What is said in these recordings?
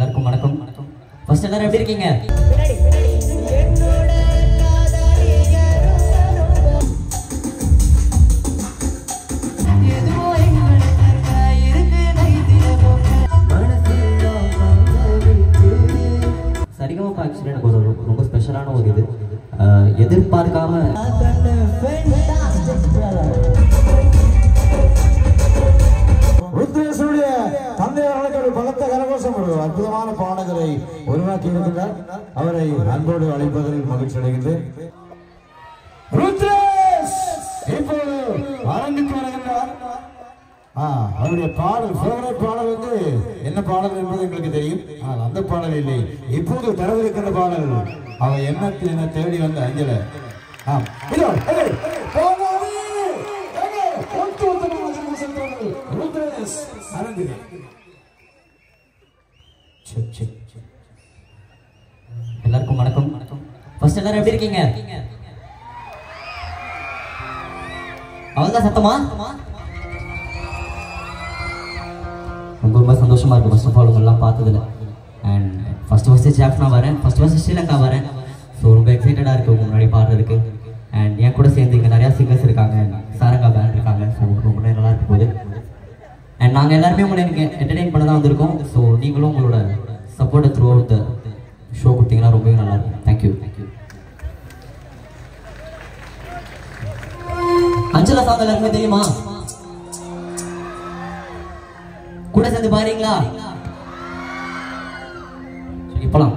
எல்லாருக்கும் வணக்கம். ஃபர்ஸ்ட் எல்லாரும் எப்படி இருக்கீங்க? சரிகமப்பா ஆக்சுவலி எனக்கு ஒரு ரொம்ப ஸ்பெஷலான ஒரு இது. எதிர்பார்க்காம தந்தையார்களுக்கு ஒரு பலத்த கரகோஷம் ஒரு அற்புதமான பாடகரை உருவாக்கி இருக்கின்றார் அவரை அன்போடு அழைப்பதில் மகிழ்ச்சி அடைகின்றேன் இப்போது அரங்குக்கு வருகின்றார் அவருடைய பாடல் ஃபேவரட் பாடல் வந்து என்ன பாடல் என்பது எங்களுக்கு தெரியும் ஆனால் அந்த பாடல் இல்லை இப்போது தரவிருக்கின்ற பாடல் அவ எண்ணத்தில் என்ன தேடி வந்த அஞ்சல ஆம் இதோ ஏய், போகாதே! ஏங்க, ஒட்டு ஒட்டுமாக செல்கிறார்கள். ருத்ரேஷ் அரங்கிலே. சே, சே, சே. எல்லாருக்கும் வணக்கம். ஃபர்ஸ்ட் எல்லாரும் எப்படி இருக்கீங்க? அவள்தான் சத்தமா? ரொம்ப ரொம்ப சந்தோஷமா இருக்கு. ஃபர்ஸ்ட் ஆஃப் ஆல் உங்களெல்லாம் பார்த்ததுல. அண்ட் ஃபர்ஸ்ட் ஃபர்ஸ்ட் சேஃப் வரேன். ஃபர்ஸ்ட் ஃபர்ஸ்ட் ஸ்ரீலங்கா வரேன். ஸோ ரொம்ப எக்ஸைட்டடாக இருக்கு உங்க முன்னாடி பாடுறதுக்கு. அண்ட் என் கூட சேர்ந்து இங்கே நிறையா சிங்கர்ஸ் இருக்காங்க. சாரங்கா பேண்ட் இருக்காங்க ஸோ ரொம்ப நல்லா இருக்கு போகுது அண்ட் நாங்கள் எல்லாருமே உங்களை எனக்கு என்டர்டெயின் பண்ண தான் வந்திருக்கோம். ஸோ நீங்களும் உங்களோட சப்போர்ட்டை த்ரூ அவுட் த ஷோ கொடுத்தீங்கன்னா ரொம்பவே நல்லா இருக்கும். தேங்க்யூ தேங்க்யூ அஞ்சலா சாங் எல்லாருமே தெரியுமா? கூட சேர்ந்து பாருங்களா சரி போலாம்.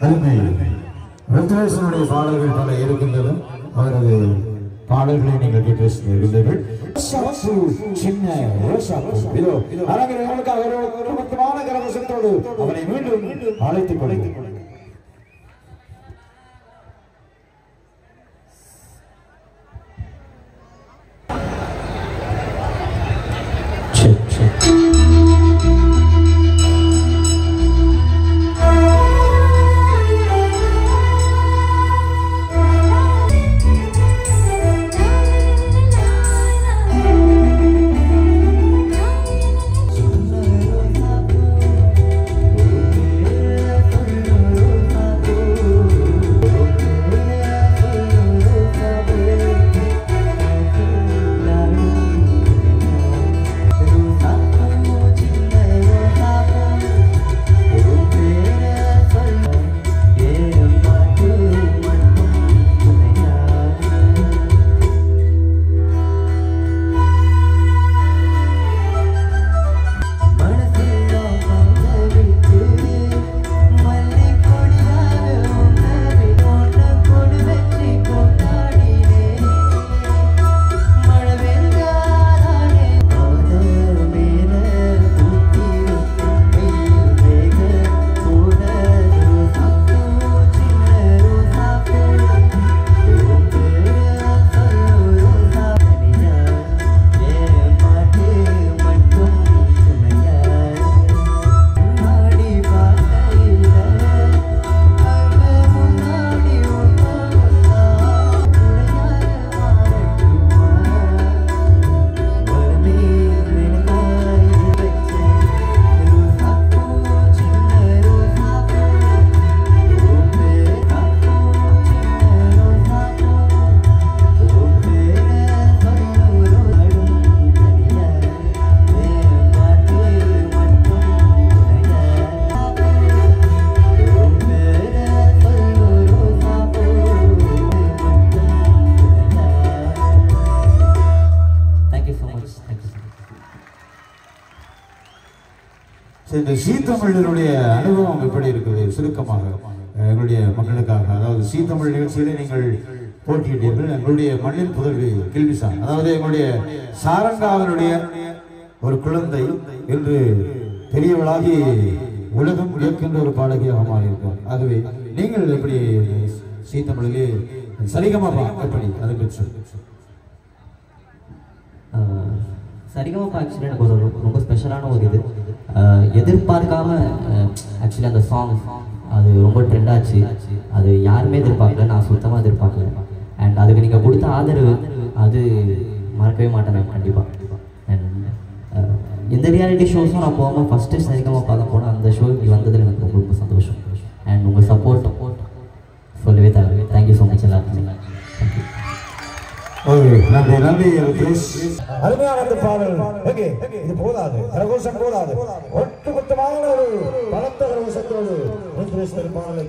அருமை. வெங்கடேசனுடைய பாடல்கள் பல இருக்கின்றன. அவரது பாடல்களை நீங்கள் கேட்டு இருந்தீர்கள் சின்ன ரோசாப்பூ. அவனை மீண்டும் அழைத்துக் கொள்கிறேன் சுருக்கமாக எங்களுடைய மக்களுக்காக அதாவது சீத்தமிழ் நிகழ்ச்சியிலே நீங்கள் போட்டியிட்டீர்கள். எங்களுடைய மண்ணின் புதல்வி கில்விசான் அதாவது எங்களுடைய சாரங்காவினுடைய ஒரு குழந்தை என்று பெரியவளாகி உலகம் இயக்கின்ற ஒரு பாடகியாக மாறியிருக்கும் ஆகவே நீங்கள் எப்படி சீத்தமிழிலே சரிகமா எப்படி அதை பற்றி சரிகமப்பா ஆக்சுவலி எனக்கு ஒரு ரொம்ப- ஸ்பெஷலான ஒரு இது. எதிர்பார்க்காம ஆக்சுவலி அந்த சாங் அது ரொம்ப ட்ரெண்ட் ஆச்சு. அது யாருமே எதிர்பார்க்கல நான் சுத்தமாக எதிர்பார்க்கல. அண்ட் அதுக்கு நீங்கள் கொடுத்த ஆதரவு அது மறக்கவே மாட்டேன் கண்டிப்பாக எந்த ரியாலிட்டி ஷோஸும் நான் போகாமல் ஃபஸ்ட்டு சரிகமப்பா தான் போனேன் அந்த ஷோ இங்கே வந்ததில் எனக்கு ரொம்ப ரொம்ப சந்தோஷம். அண்ட் உங்கள் சப்போர்ட் சொல்லவே தேவை தேங்க்யூ ஸோ மச் எல்லாருக்குமே. நன்றி நன்றி அருமையான அந்த பாடல். எங்கே இது போதாது. கரகோஷம் போதாது. ஒட்டுமொத்தமான ஒரு பலத்த கரகோஷத்தோடு ருத்ரேஸ்வரி பாடலை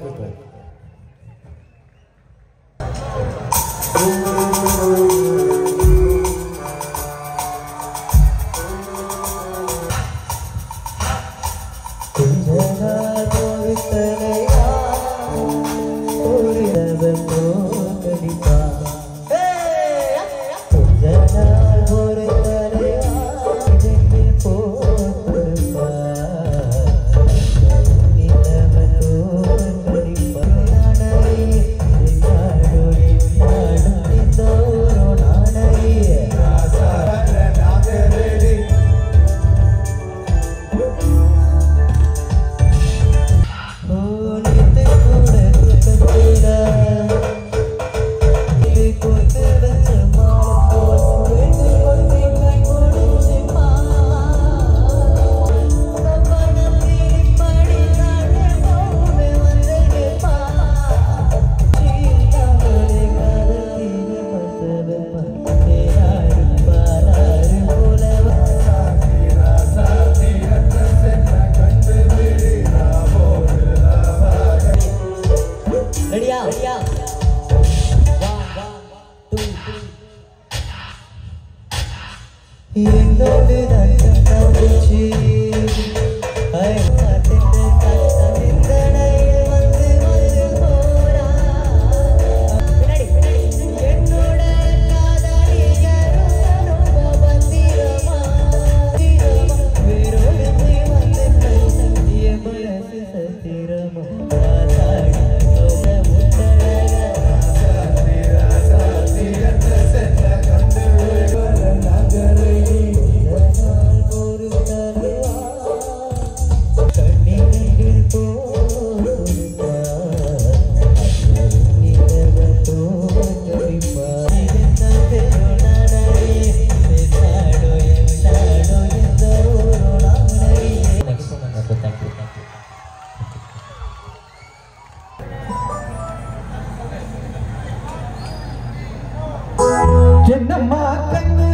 என்னம்மா கண்ணு?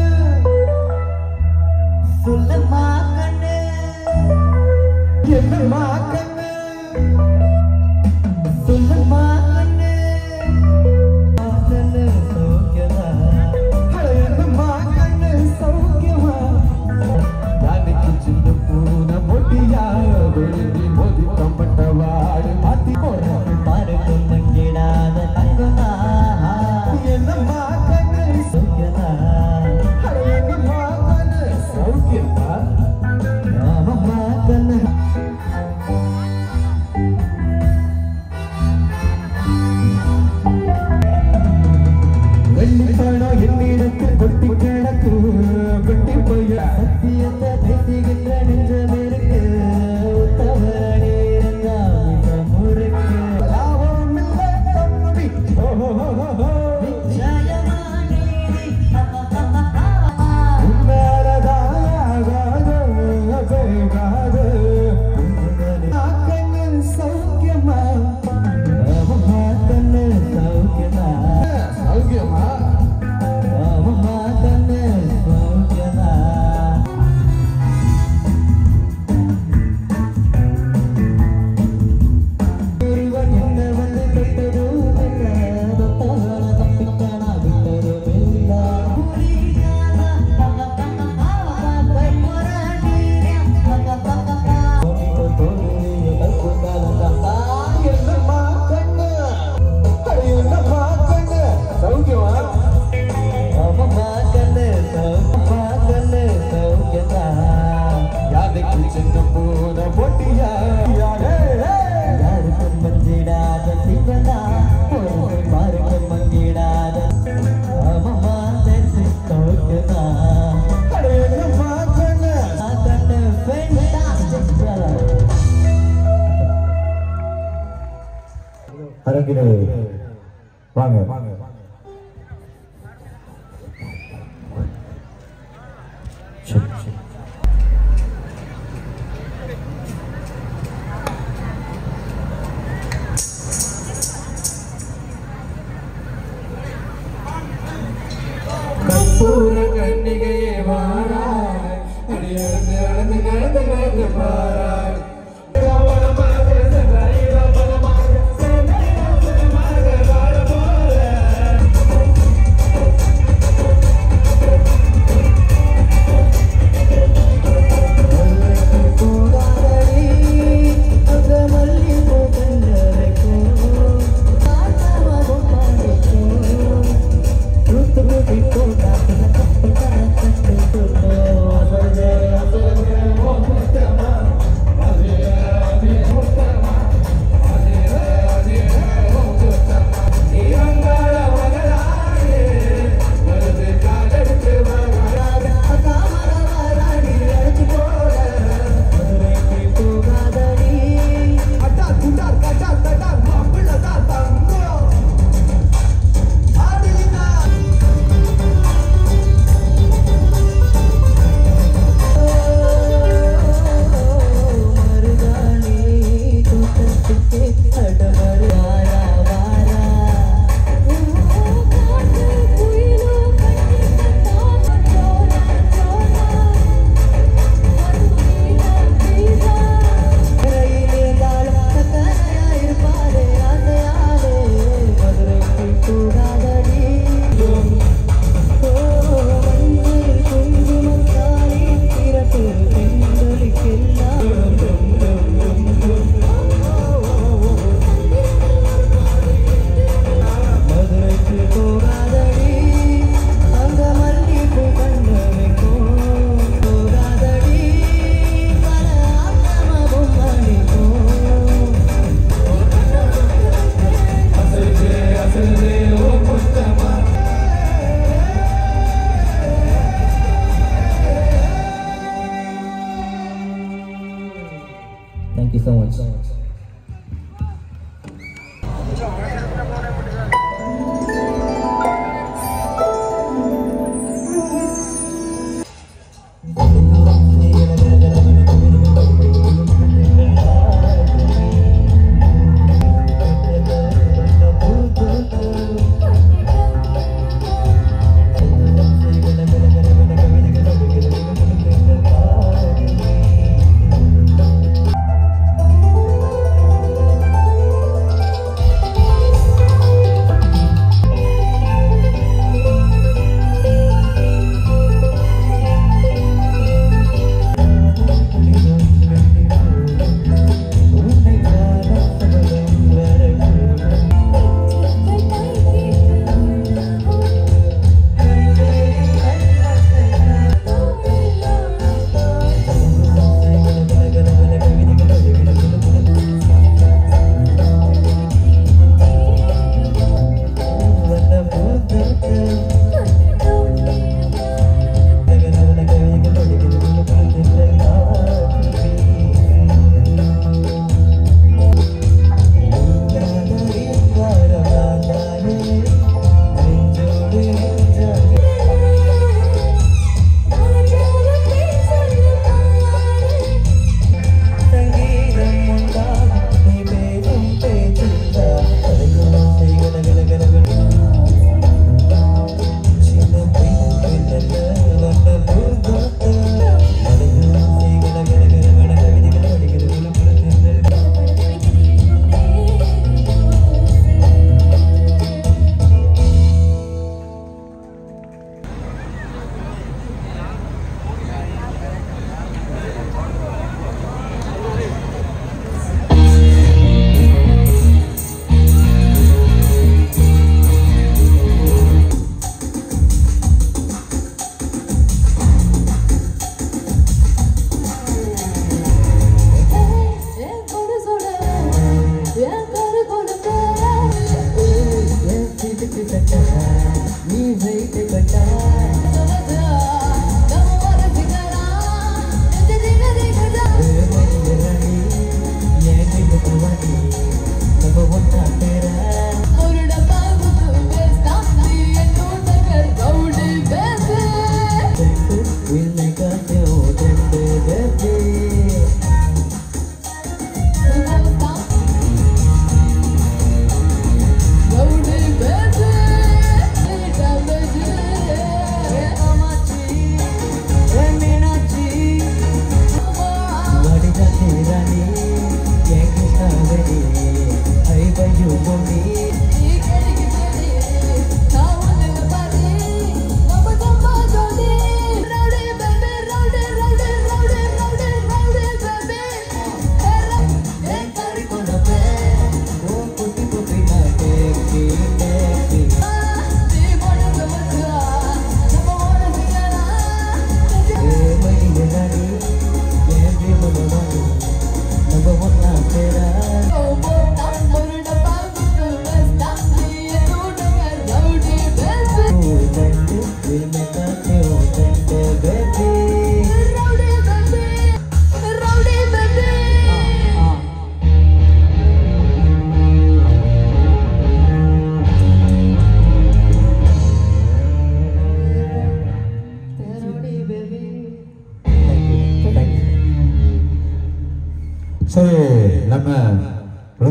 சொல்லம்மா கண்ணு? என்னம்மா goodbye. 氛围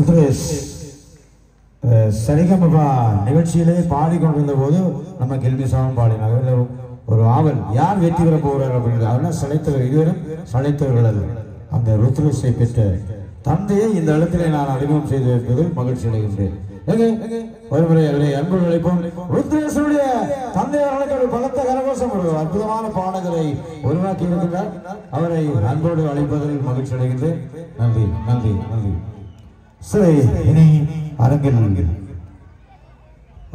ருத்ரேஷ் சரிகமபா நிகழ்ச்சியிலே பாடிக்கொண்டிருந்த போது நம்ம கேள்வி சாமம் பாடினார். ஒரு ஆவல் யார் வெற்றி பெற போகிறார்? அப்படின்னு அதெல்லாம் சளைத்தவர் இதுவரை சளைத்தவர்கள் அது அந்த ருத்ரேஷை பெற்ற தந்தையை இந்த இடத்திலே நான் அறிமுகம் செய்து வைப்பதில் மகிழ்ச்சி அடைகின்றேன். ஒருமுறை அவருடைய அன்பு நினைப்போம் ருத்ரேஷனுடைய தந்தை அவர்களுக்கு ஒரு பலத்த கரகோஷம் ஒரு அற்புதமான பாடகரை உருவாக்கி இருக்கின்றார் அவரை அன்போடு அழைப்பதில் மகிழ்ச்சி அடைகின்றேன். நன்றி நன்றி நன்றி. சரி இனி அரங்கில்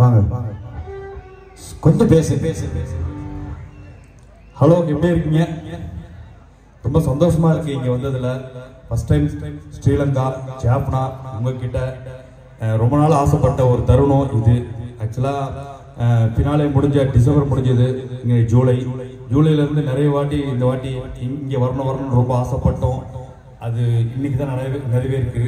வாங்க. கொஞ்சம் பேசு. பேசு பேசு ஹலோ எப்படி இருக்கீங்க? ரொம்ப சந்தோஷமா இருக்கு இங்க வந்ததுல. ஃபர்ஸ்ட் டைம் ஸ்ரீலங்கா ஜாப்னா உங்ககிட்ட ரொம்ப நாள் ஆசைப்பட்ட ஒரு தருணம் இது. ஆக்சுவலா பின்னாலே முடிஞ்ச டிசம்பர் முடிஞ்சது. இங்கே ஜூலை. ஜூலைல இருந்து நிறைய வாட்டி இந்த வாட்டி இங்கே வரணும் வரணும்னு ரொம்ப ஆசைப்பட்டோம். அது இன்னைக்கு தான் நிறைவே நிறைவேறிருக்கு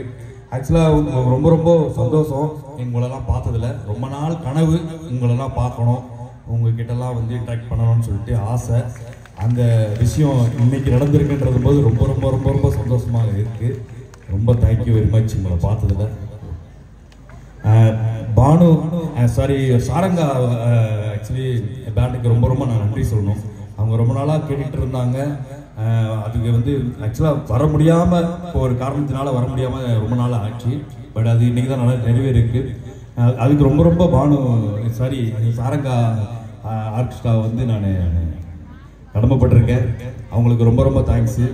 ஆக்சுவலாக ரொம்ப ரொம்ப சந்தோஷம். உங்களெல்லாம் பார்த்ததில்ல. ரொம்ப நாள் கனவு உங்களெல்லாம் பார்க்கணும். உங்ககிட்டலாம் வந்து இன்ட்ராக்ட் பண்ணணும்னு சொல்லிட்டு ஆசை. அந்த விஷயம் இன்னைக்கு நடந்திருக்குன்றது போது ரொம்ப ரொம்ப ரொம்ப ரொம்ப சந்தோஷமாக இருக்குது ரொம்ப தேங்க்யூ வெரி மச் உங்களை பார்த்ததில் பானு சாரி சாரங்கா ஆக்சுவலி பேண்டுக்கு ரொம்ப ரொம்ப நான் நன்றி சொல்லணும். அவங்க ரொம்ப நாளாக கேட்டுட்டு இருந்தாங்க. அதுக்கு வந்து ஆக்சுவலாக வர முடியாமல் இப்போ ஒரு காரணத்தினால வர முடியாமல் ரொம்ப நாள் ஆச்சு. பட் அது இன்னைக்கு தான் நல்லா நிறைவேறிருக்கு. அதுக்கு ரொம்ப ரொம்ப பானு சாரி சாரங்கா ஆர்கெஸ்ட்ரா வந்து நான் கடமைப்பட்டிருக்கேன். அவங்களுக்கு ரொம்ப ரொம்ப தேங்க்ஸு